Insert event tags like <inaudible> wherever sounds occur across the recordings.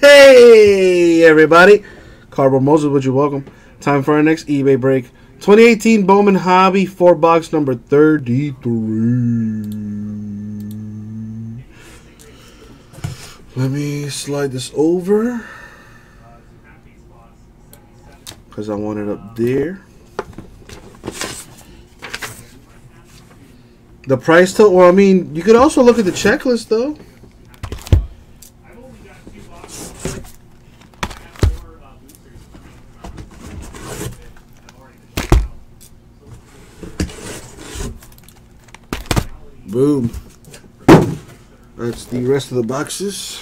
Hey, everybody. Cardboard Moses, would you welcome? Time for our next eBay break. 2018 Bowman Hobby, 4 box number 33. Let me slide this over. Because I want it up there. The price total, well, I mean, you could also look at the checklist, though. Boom. That's the rest of the boxes.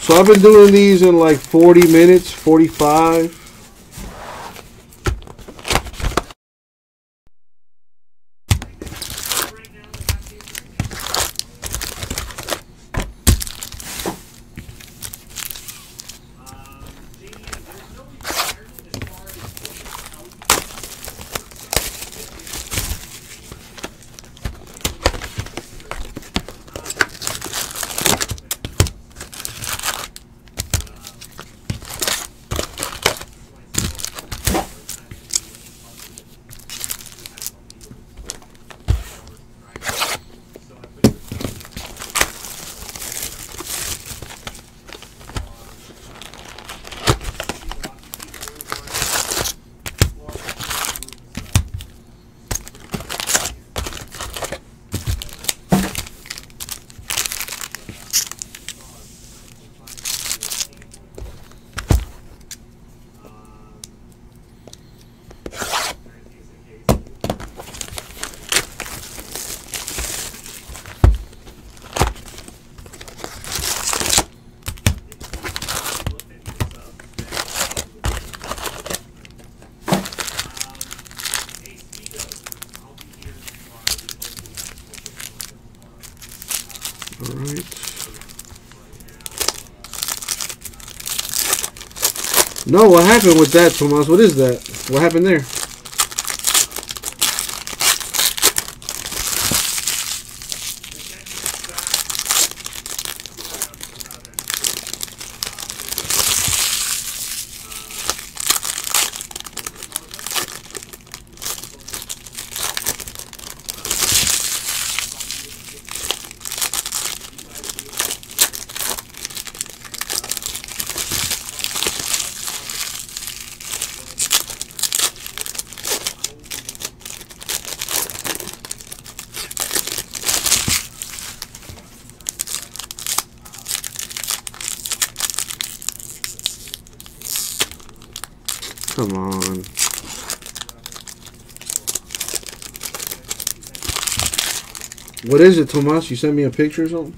So I've been doing these in like 40 minutes, 45. All right. No, what happened with that, Tomas? What is that? What happened there? Come on. What is it, Tomas? You sent me a picture or something?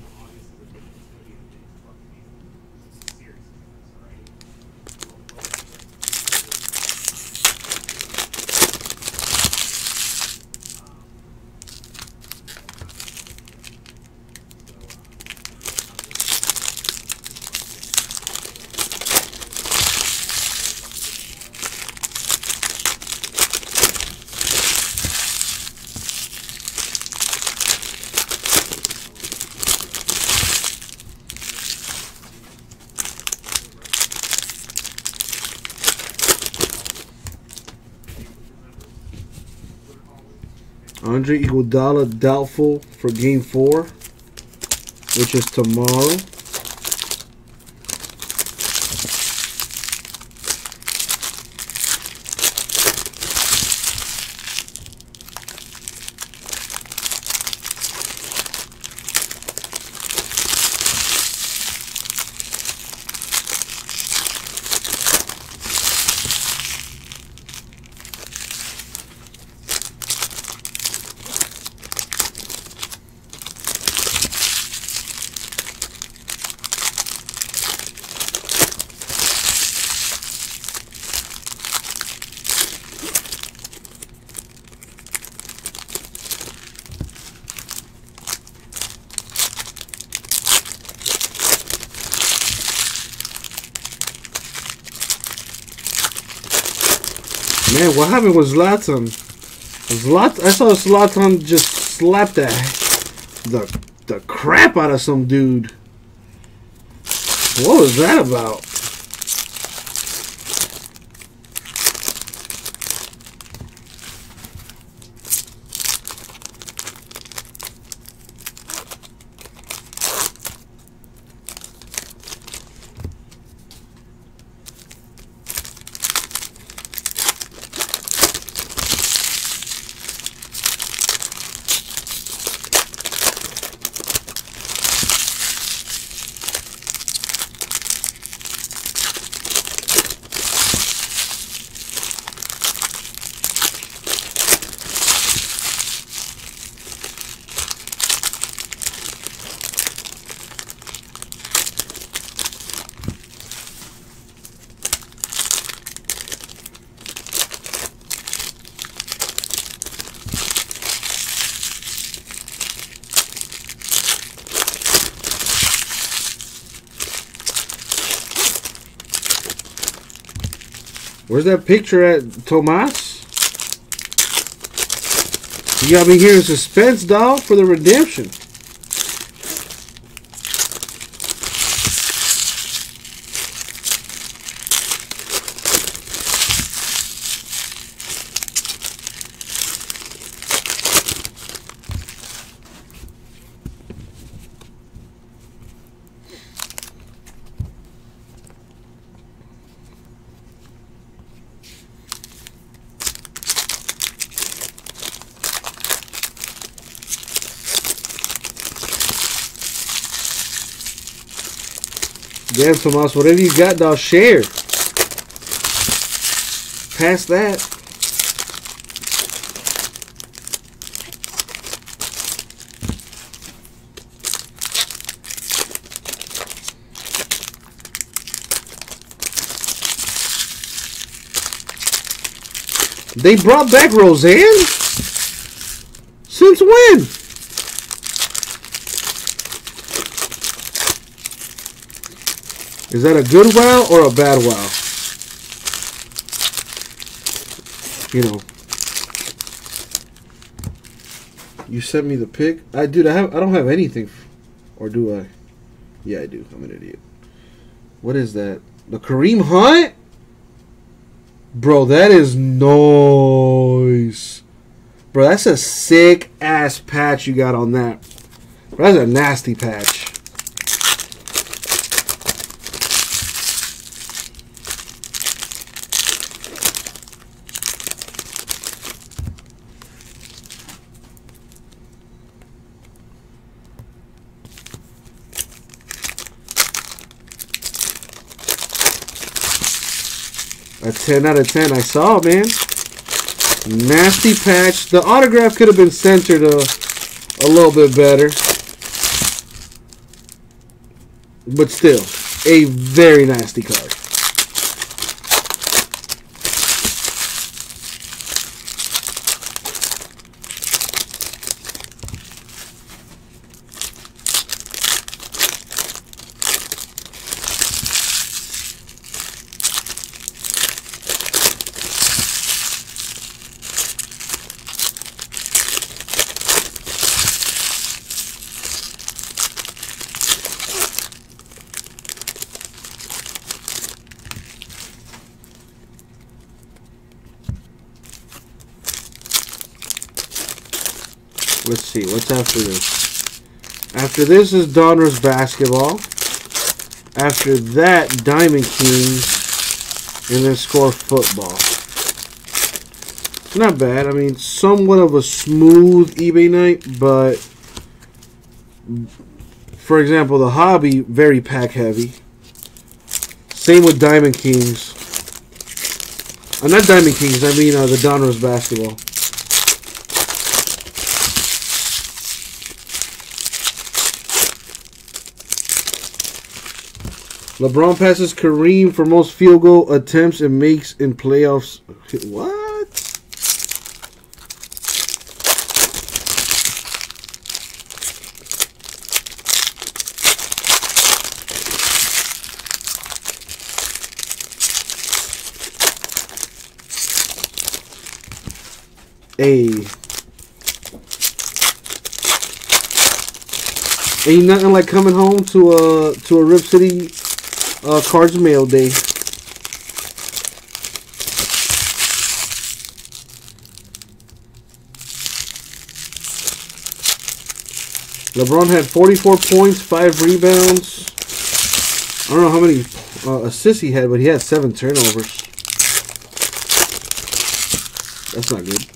Andre Iguodala doubtful for Game Four, which is tomorrow. Man, what happened with Zlatan? Zlat I saw Zlatan just slap that the the crap out of some dude. What was that about? Where's that picture at, Tomas? You got me here in suspense, dog, for the redemption. Damn, Tomas, whatever you got, dog, share. Pass that. They brought back Roseanne? Since when? Is that a good wow or a bad wow? You know. You sent me the pic. I dude, I have I don't have anything or do I? Yeah, I do. I'm an idiot. What is that? The Kareem Hunt? Bro, that is nice. Bro, that's a sick ass patch you got on that. Bro, that's a nasty patch. A 10 out of 10. I saw, man. Nasty patch. The autograph could have been centered a, a little bit better. But still, a very nasty card. Let's see, what's after this? After this is Donruss Basketball. After that, Diamond Kings. And then Score Football. Not bad. I mean, somewhat of a smooth eBay night, but... For example, the Hobby, very pack heavy. Same with Diamond Kings. Uh, not Diamond Kings, I mean uh, the Donruss Basketball. LeBron passes Kareem for most field goal attempts and makes in playoffs. What? A Ain't nothing like coming home to a to a Rip City uh, Cards Mail Day. LeBron had 44 points, 5 rebounds. I don't know how many uh, assists he had, but he had 7 turnovers. That's not good.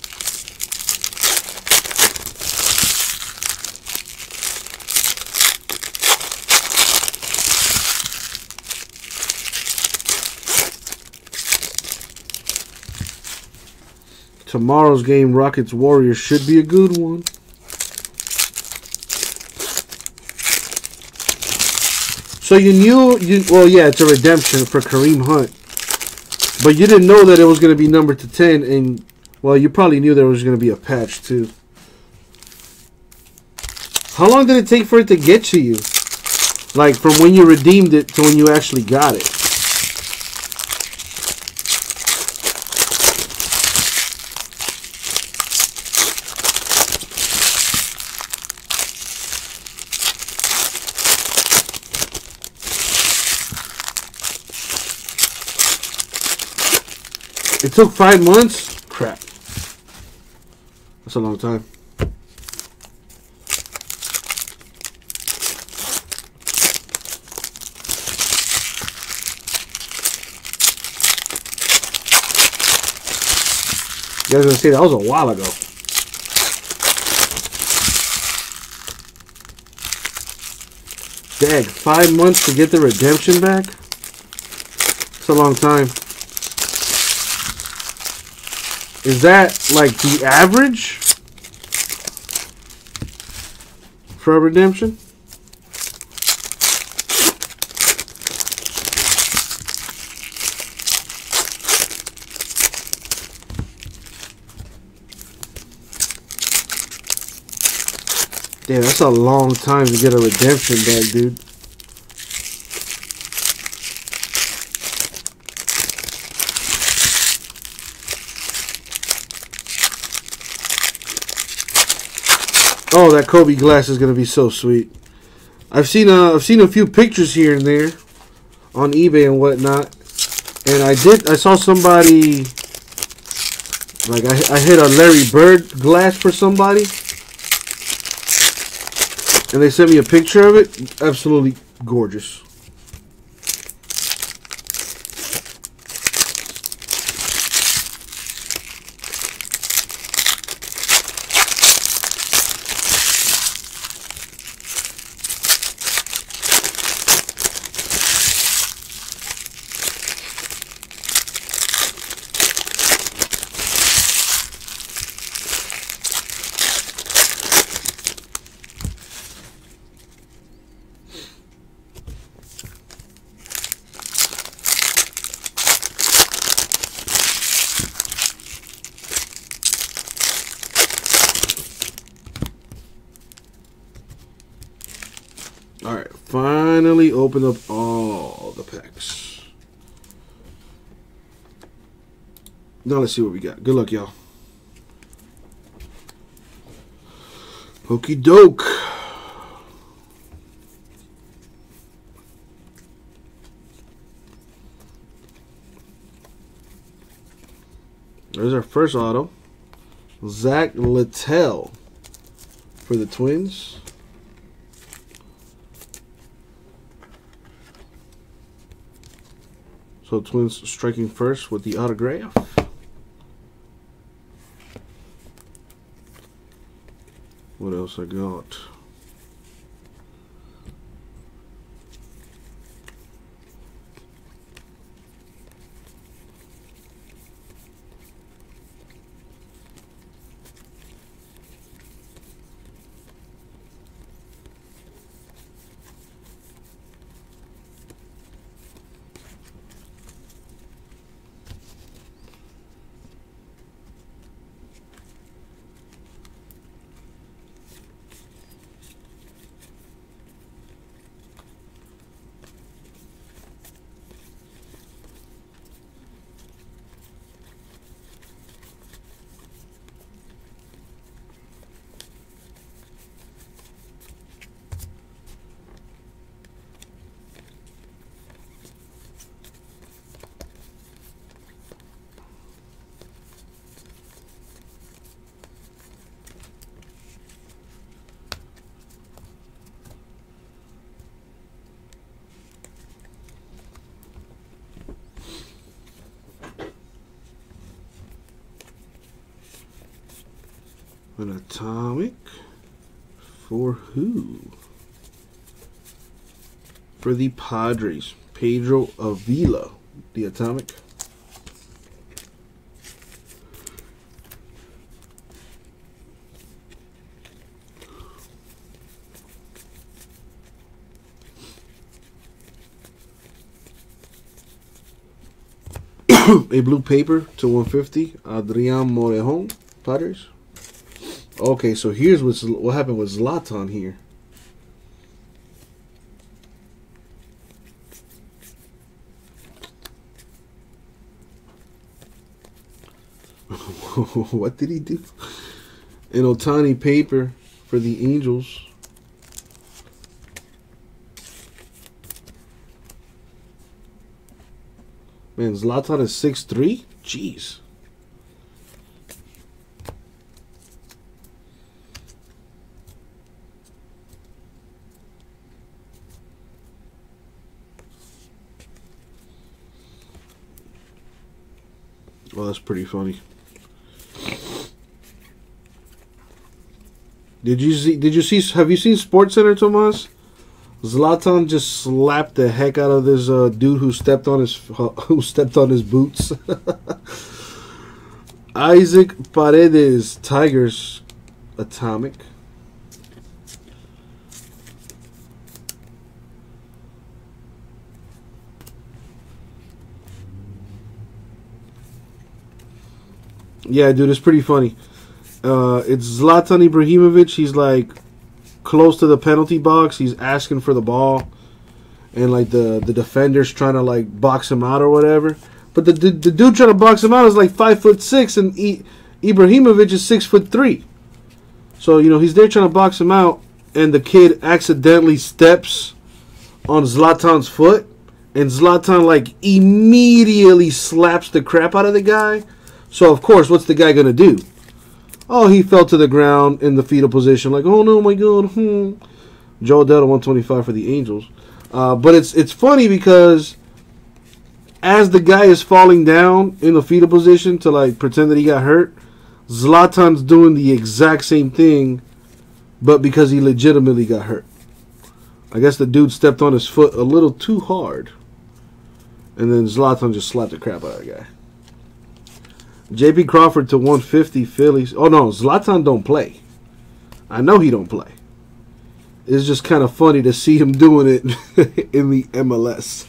Tomorrow's game, Rockets Warriors, should be a good one. So you knew, you well, yeah, it's a redemption for Kareem Hunt, but you didn't know that it was going to be numbered to ten, and well, you probably knew there was going to be a patch too. How long did it take for it to get to you? Like from when you redeemed it to when you actually got it? It took five months? Crap. That's a long time. You guys gonna say that was a while ago. Dag, five months to get the redemption back? It's a long time. Is that like the average for a redemption? Damn, that's a long time to get a redemption back, dude. Oh, that Kobe glass is gonna be so sweet. I've seen uh, I've seen a few pictures here and there on eBay and whatnot, and I did I saw somebody like I I hit a Larry Bird glass for somebody, and they sent me a picture of it. Absolutely gorgeous. Alright, finally open up all the packs. Now let's see what we got. Good luck, y'all. Hokey doke. There's our first auto. Zach Littell for the Twins. So Twins striking first with the autograph. What else I got? An atomic for who? For the Padres, Pedro Avila, the atomic. <coughs> a blue paper to 150. Adrian Morejon, Padres. Okay, so here's what's what happened with Zlatan here. <laughs> what did he do? An Ohtani paper for the Angels. Man, Zlatan is 6'3"? Jeez. Well, that's pretty funny. Did you see? Did you see? Have you seen Sports Center, Tomas? Zlatan just slapped the heck out of this uh, dude who stepped on his <laughs> who stepped on his boots. <laughs> Isaac Paredes, Tigers, Atomic. Yeah, dude, it's pretty funny. Uh, it's Zlatan Ibrahimovic. He's like close to the penalty box. He's asking for the ball, and like the the defender's trying to like box him out or whatever. But the the, the dude trying to box him out is like five foot six, and I, Ibrahimovic is six foot three. So you know he's there trying to box him out, and the kid accidentally steps on Zlatan's foot, and Zlatan like immediately slaps the crap out of the guy. So of course, what's the guy gonna do? Oh, he fell to the ground in the fetal position, like, oh no, my God. Hmm. Jo Adell 125 for the Angels. Uh, but it's it's funny because as the guy is falling down in the fetal position to like pretend that he got hurt, Zlatan's doing the exact same thing, but because he legitimately got hurt. I guess the dude stepped on his foot a little too hard, and then Zlatan just slapped the crap out of the guy. JP Crawford to 150 Phillies. Oh no, Zlatan don't play. I know he don't play. It's just kind of funny to see him doing it <laughs> in the MLS.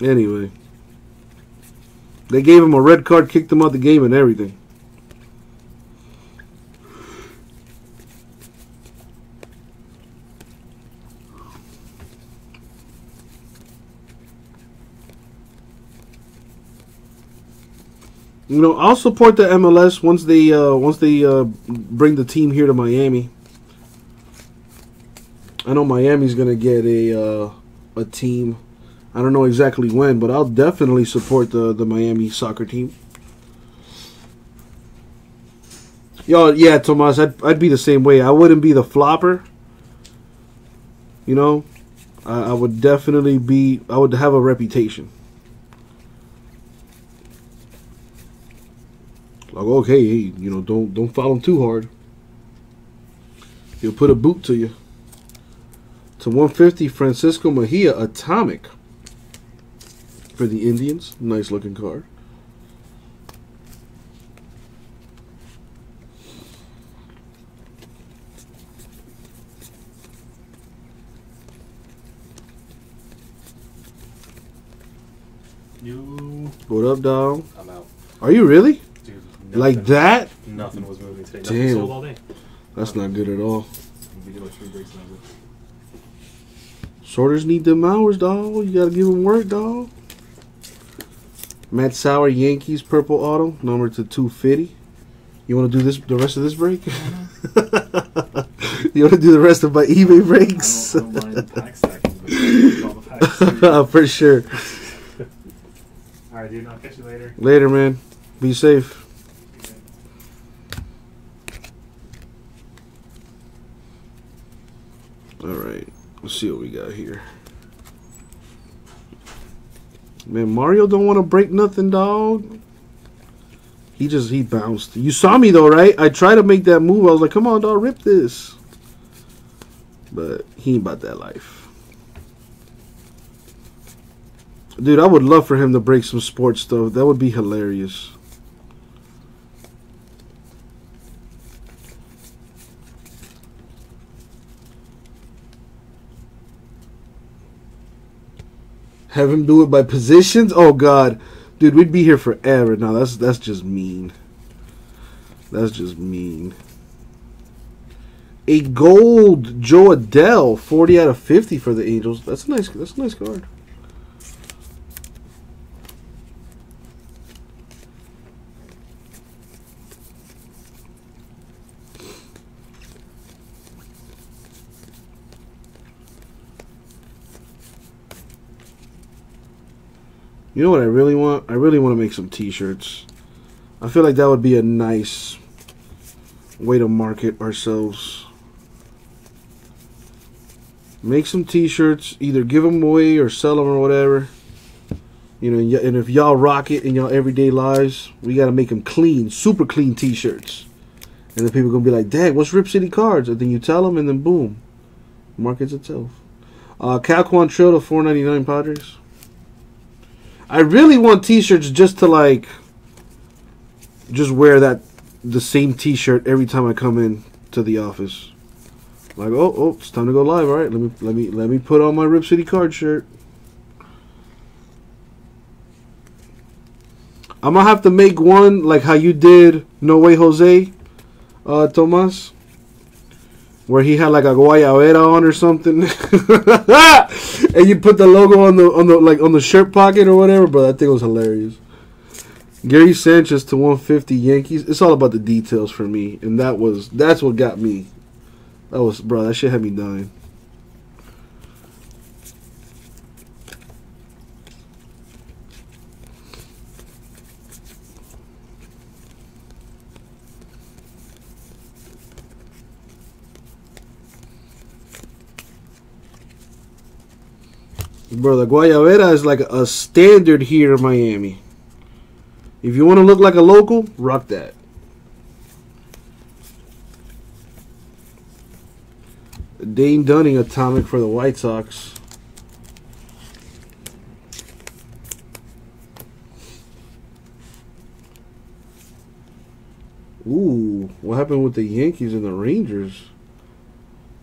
<laughs> anyway, they gave him a red card, kicked him out the game, and everything. You know, I'll support the MLS once they uh, once they uh, bring the team here to Miami. I know Miami's gonna get a uh, a team. I don't know exactly when, but I'll definitely support the the Miami soccer team. Yo, yeah, Tomas, I'd I'd be the same way. I wouldn't be the flopper. You know, I, I would definitely be. I would have a reputation. Like, okay, you know, don't don't follow him too hard. He'll put a boot to you. To 150, Francisco Mejia, Atomic for the Indians. Nice looking card. You. What up, dog? I'm out. Are you really? Dude, Like that? Nothing was moving today. Nothing Damn. sold all day. That's not good at all. We did like three breaks now. Sorters need them hours, dog. You gotta give them work, dog. Matt Sauer, Yankees, purple auto, number to 250. You want to do this the rest of this break? <laughs> you want to do the rest of my eBay breaks? I don't, I don't pack stacking, but <laughs> all the packs <laughs> too. For sure. All right, dude. I'll catch you later. Later, man. Be safe. All right. Let's see what we got here. Man, Mario don't want to break nothing, dog. He just he bounced. You saw me though, right? I tried to make that move. I was like, "Come on, dog, rip this." But he ain't about that life. Dude, I would love for him to break some sports stuff. That would be hilarious. Have him do it by positions? Oh god. Dude, we'd be here forever. Now that's that's just mean. That's just mean. A gold Jo Adell, 40 out of 50 for the Angels. That's a nice that's a nice card. You know what I really want? I really want to make some t-shirts. I feel like that would be a nice way to market ourselves. Make some t-shirts, either give them away or sell them or whatever. You know, and if y'all rock it in y'all everyday lives, we got to make them clean, super clean t-shirts. And then people going to be like, dang, what's Rip City Cards? And then you tell them, and then boom, markets itself. Uh, Cal Quantrill to 499 Padres. I really want t-shirts just to like just wear that the same t-shirt every time I come in to the office. Like, oh, oh, it's time to go live. All right, let me let me let me put on my Rip City card shirt. I'm gonna have to make one like how you did No Way Jose, uh, Tomas where he had like a guayabera on or something, <laughs> and you put the logo on the on the like on the shirt pocket or whatever. Bro, that thing was hilarious. Gary Sanchez to 150 Yankees. It's all about the details for me, and that was that's what got me. That was bro. That shit had me dying. Bro, the Guayabera is like a standard here in Miami. If you want to look like a local, rock that. Dane Dunning atomic for the White Sox. Ooh, what happened with the Yankees and the Rangers?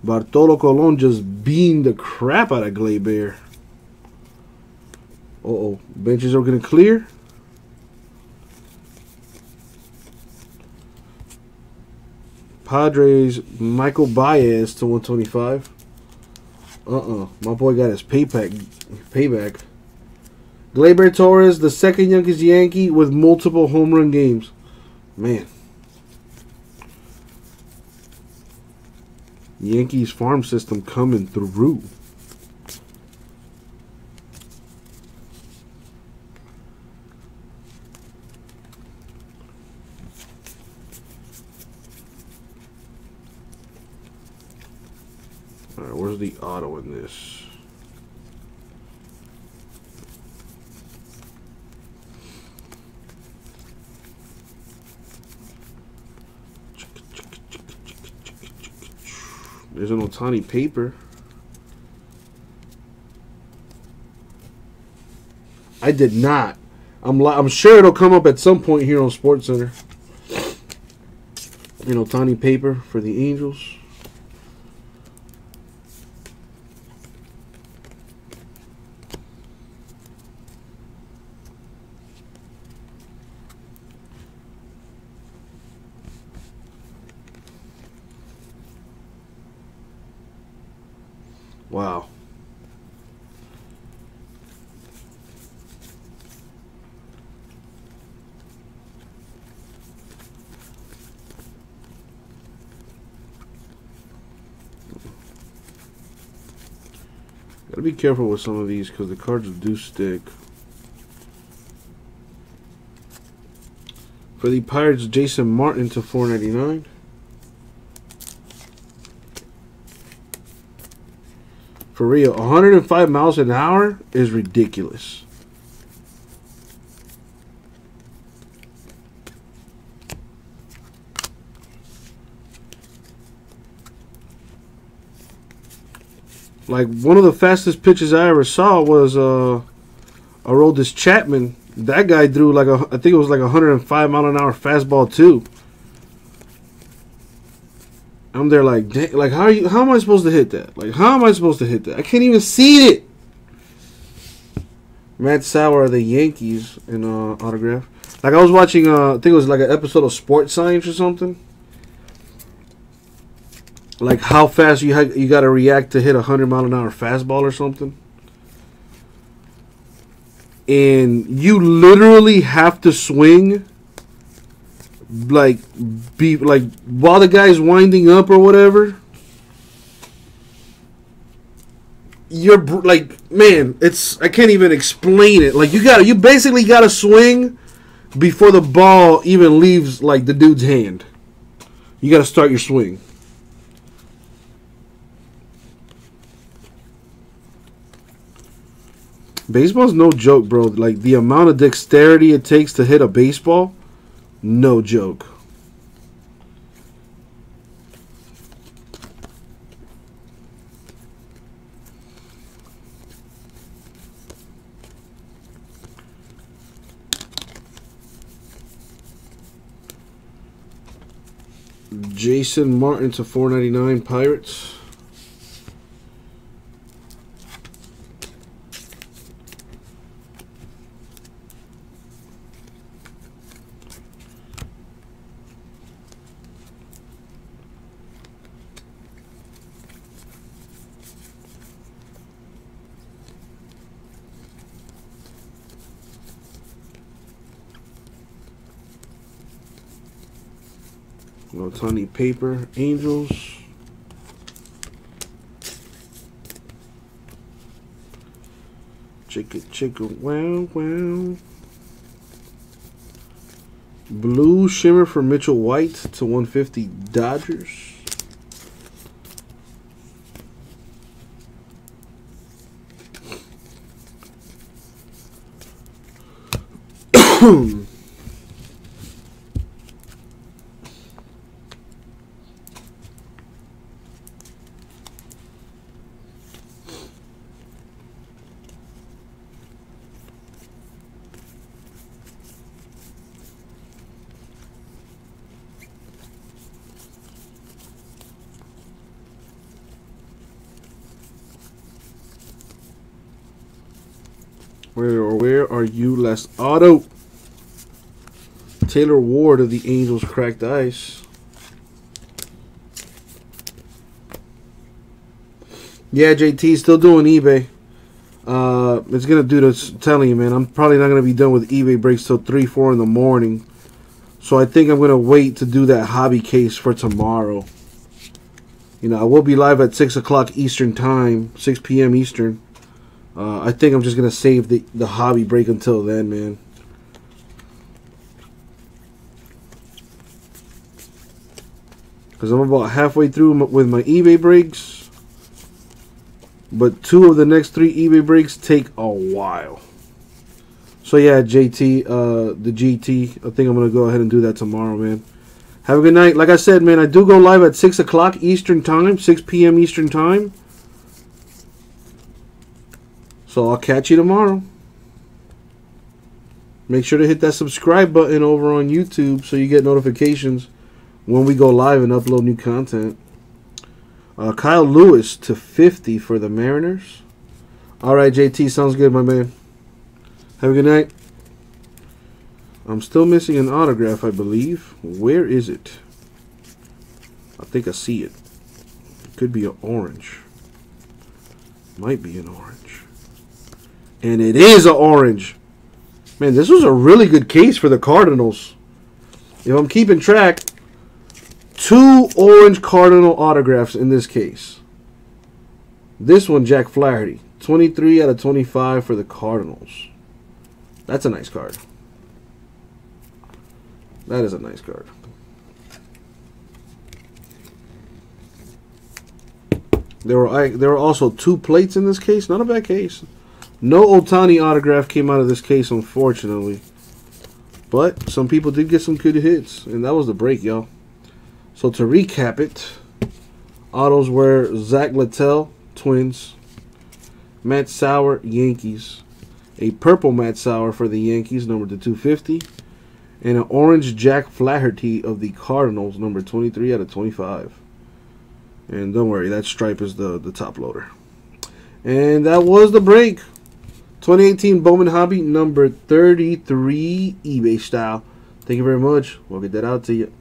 Bartolo Colon just beamed the crap out of Gleyber. Uh oh. Benches are going to clear. Padres, Michael Baez to 125. Uh-uh. My boy got his payback. Payback. Gleyber Torres, the second youngest Yankee with multiple home run games. Man. Yankees farm system coming through. The auto in this? There's an Ohtani paper. I did not. I'm I'm sure it'll come up at some point here on Sports Center. You know, Ohtani paper for the Angels. Wow. Gotta be careful with some of these because the cards do stick. For the Pirates, Jason Martin to 499. For real, 105 miles an hour is ridiculous. Like one of the fastest pitches I ever saw was uh, Aroldis Chapman. That guy threw like a, I think it was like a 105 mile an hour fastball too. I'm there like, "Dang, like how are you? How am I supposed to hit that? Like how am I supposed to hit that? I can't even see it. Matt Sauer of the Yankees in uh, autograph. Like I was watching, uh, I think it was like an episode of Sports Science or something. Like how fast you you got to react to hit a hundred mile an hour fastball or something. And you literally have to swing like be like while the guy's winding up or whatever you're like man it's i can't even explain it. Like you gotta you basically gotta swing before the ball even leaves like the dude's hand. You gotta start your swing baseball's no joke bro like the amount of dexterity it takes to hit a baseball no joke. Jason Martin to 499 Pirates. An Ohtani paper. Angels. Chicka chicka wow wow. Blue shimmer for Mitchell White to 150 Dodgers. <clears throat> Hmm. Where or where are you, Les Auto? Taylor Ward of the Angels cracked ice. Yeah, JT still doing eBay. Uh, it's gonna do this. Telling you, man, I'm probably not gonna be done with eBay breaks till three, four in the morning. So I think I'm gonna wait to do that hobby case for tomorrow. You know, I will be live at six o'clock Eastern time, six p.m. Eastern. Uh, I think I'm just gonna save the the hobby break until then, man. Because I'm about halfway through with my eBay breaks, but two of the next three eBay breaks take a while. So yeah, JT, uh, the GT. I think I'm gonna go ahead and do that tomorrow, man. Have a good night. Like I said, man, I do go live at six o'clock Eastern time, six p.m. Eastern time. So I'll catch you tomorrow. Make sure to hit that subscribe button over on YouTube so you get notifications when we go live and upload new content. Uh, Kyle Lewis to 50 for the Mariners. All right, JT, sounds good, my man. Have a good night. I'm still missing an autograph, I believe. Where is it? I think I see it. It could be an orange. Might be an orange. And it is an orange. Man, this was a really good case for the Cardinals. If I'm keeping track, two orange Cardinal autographs in this case. This one, Jack Flaherty. 23 out of 25 for the Cardinals. That's a nice card. That is a nice card. There were I, there were also two plates in this case. Not a bad case. No Ohtani autograph came out of this case, unfortunately. But some people did get some good hits, and that was the break, y'all. So to recap it, autos were Zach Littell, Twins, Matt Sauer, Yankees. A purple Matt Sauer for the Yankees, number to 250. And an orange Jack Flaherty of the Cardinals, number 23 out of 25. And don't worry, that stripe is the, the top loader. And that was the break. 2018 Bowman Hobby, number 33, eBay style. Thank you very much. We'll get that out to you.